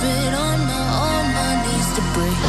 been on my, own. my knees to break.